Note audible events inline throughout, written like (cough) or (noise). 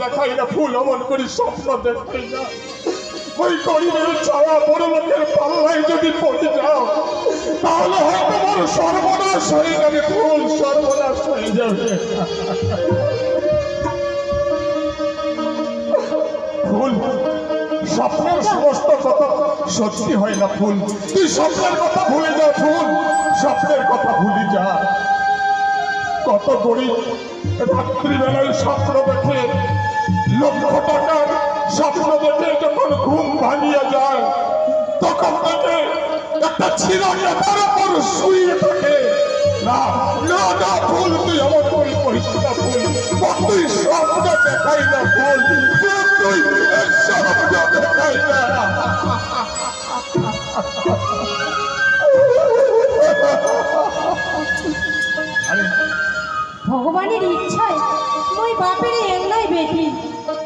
দেখাই না ফুল অমন করি স্বপ্ন দেখাই না ওই গরিবের ছাওয়া বড় লোকের পাল্লায় যদি পড়ে যাও, তাহলে হয়তো বড় সর্বনাশ হয়ে যাবে ফুল সর্বনাশ হয়ে যাবে। ফুল স্বপ্নের সমস্ত কথা সত্যি হয় না ফুল তুই স্বপ্নের কথা ভুলে যা ফুল স্বপ্নের কথা ভুলে যা। কত গরিব, রাত্রিবেলায় স্বপ্ন দেখে লক্ষ টাকার স্বপ্ন দেখে যখন ঘুম ভাঙিয়ে যায়, তখন থেকে একটা ছিড়াইয়া তার উপর শুয়ে থাকে। না না না, ফুল, তুই আমার ফুল করিস না ফুল তুই স্বপ্ন দেখাই না ফুল তুই স্বপ্ন দেখাই না। ভগবানের ইচ্ছায় মই বাপের এমনাই বেটি।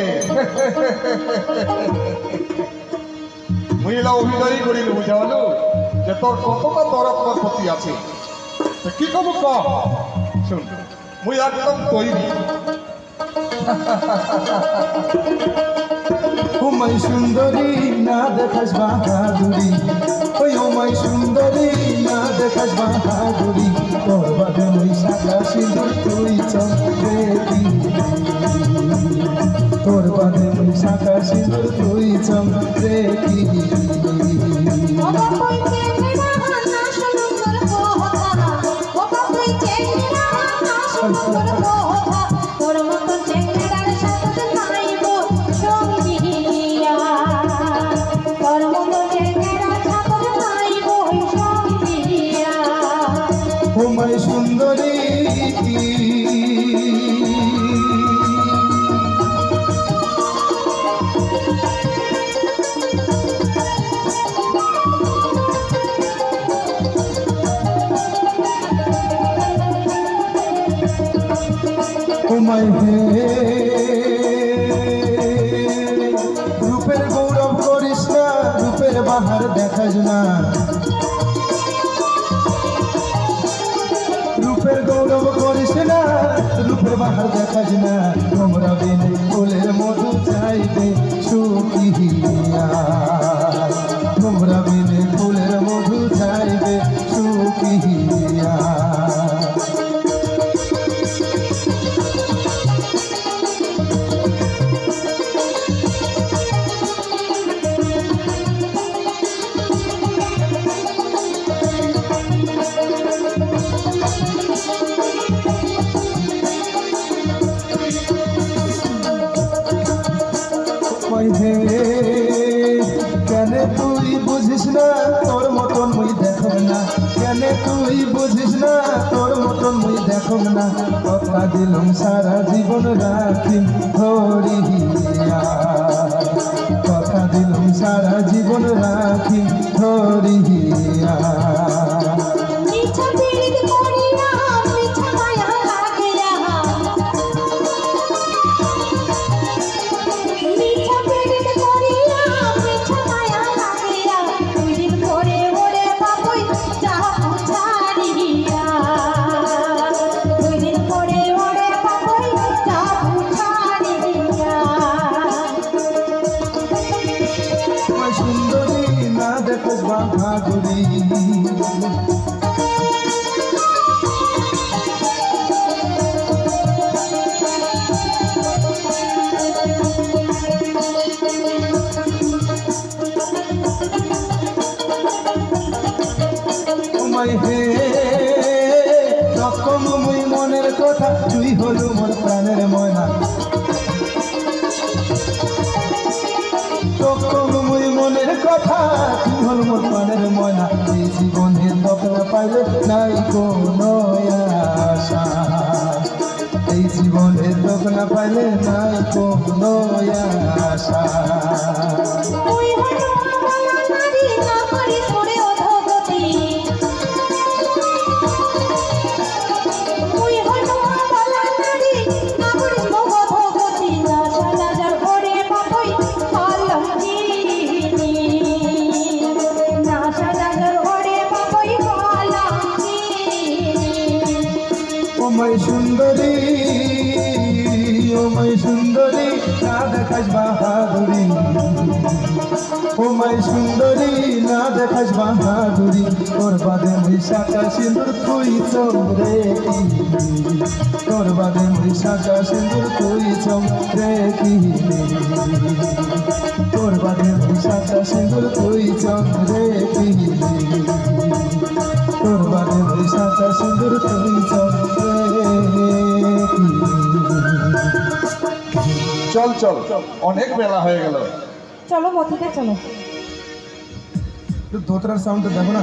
(laughs) এলা অভিনয় করিল বুঝা যে তোর কতটা দরদ প্রতি আছে। কি কব শুন, মুই একদম তৈরি। (laughs) ওমাই সুন্দরী, না দেখাস বাহাদুরি। ওই ওমাই সুন্দরী, না দেখাস বাহাদুরি। তোর বাদে ওই সাদা সিঁদুর তুই চন্দ্রেরি তোর সাদা সিঁদুর তুই চন্দ্রেরি বাবা রূপের গৌরব করিস না, রূপের বাহার দেখাস না। রূপের গৌরব করিস না, রূপের বাহার দেখাস না। তোমরা বিন ওই হে? কেন তুই বুঝিস না তোর মতন মুই দেখব না? কেন তুই বুঝিস না তোর মতন মুই দেখব না? কথা দিলাম সারা জীবন রাখিম ধরিয়া ওমাই হে। রকম মুই মনের কথা, তুই হলু মোর প্রাণের ময়না। রকম মুই মনের কথা, তুই হল মোর প্রাণের ময়না। এই জীবনে তখন পাইলে নাই কোনো আশা। এই এই জীবনে তোক না পাইলে নাই কোনো আশা। সুন্দরী ওমাই সুন্দরী না দেখাস বাহাদুরি। ওমাই সুন্দরী না দেখাস বাহাদুরি, তোর বাদে শাখা সিঁদুর তুই চন্দ্রে তোর বাদে শাখা সিঁদুর তুই চন্দ্রে তোর বাদে শাখা সিঁদুর তুই চন্দ্রে তোর বাদে শাখা সিঁদুর তুই চল চল। অনেক বেলা হয়ে গেল। চলো মথিতে চলো। দোতরার সাউন্ডটা দেখো না?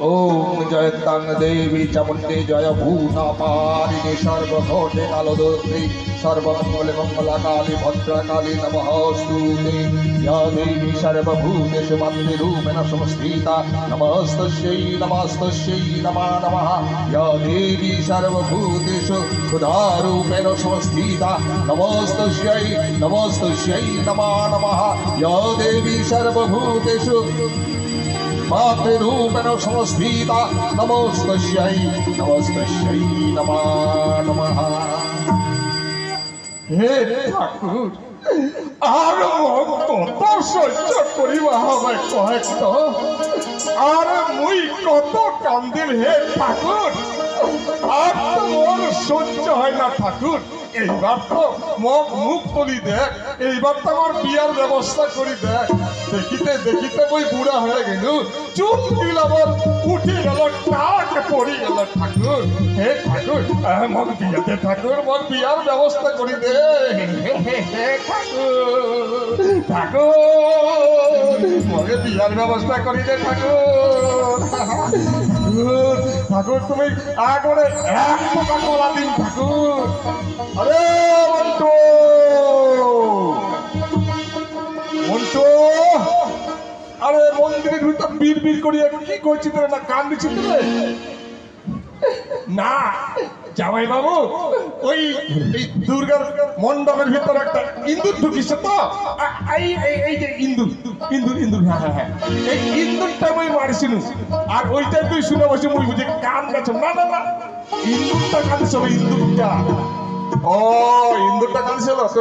ওম জয় তাং দেবী চামুণ্ডে জয় ভূতা পারিণে সর্বঘটে কালদোত্রী সর্বমঙ্গলে মঙ্গলা কালী ভদ্রা কালী নমঃ স্তুতে। ইয়া দেবী সর্বভূতেষু মাতৃরূপেণ সংস্থিতা নমস্তস্যৈ নমস্তস্যৈ, নমঃ নমঃ। ইয়া দেবী সর্বভূতেষু ক্ষুধারূপেণ সংস্থিতা নমস্তস্যৈ নমস্তস্যৈ, নমঃ নমঃ। ইয়া দেবী সর্বভূতেষু মাতৃরূপেণ সংস্থিতা নমস্তস্যৈ নমস্তস্যৈ নমো নমঃ হে ঠাকুর আর কত সহ্য করিবা হবে কয়েক আর মুই কত কান্দিল হে ঠাকুর আর তো মোর সহ্য হয় না ঠাকুর এইবার তো মগ মুখ তুলি দেখ। এইবার তো আমার বিয়ার ব্যবস্থা করি দেখ। দেখিতে দেখিতে মই বুড়া হয়ে গেল। চুপ দিল আমার, উঠে গেল টাক পড়ি গেল ঠাকুর। হে ঠাকুর মগ বিয়াতে ঠাকুর মগ বিয়ার ব্যবস্থা করি দে। ঠাকুর। ঠাকুর মগে বিয়ার ব্যবস্থা করি দে ঠাকুর। ঠাকুর, তুমি একবারে এক পোকা কলা দিন ঠাকুর। আরে মন্টু! মন্টু! আরে মন্দিরের ভিতর বীর বীর করিয়া কি করছি তোরা? না কান দিচ্ছি না। জামাই বাবু, ওই দুর্গার মণ্ডপের ভিতর একটা ইন্দুর ঢুকিছে তো? এই যে ইন্দুর ইন্দুর ইন্দুর হ্যাঁ হ্যাঁ হ্যাঁ। এই ইন্দুরটা আমি মারছি আর ওইটাই তুই শুনে বসে মুই বুঝে কান গেছ না না না ইন্দুরটা ও ইন্দুরটা ও ইন্দুরটা কাঁদছিল, তো